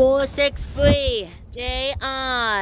463 JR.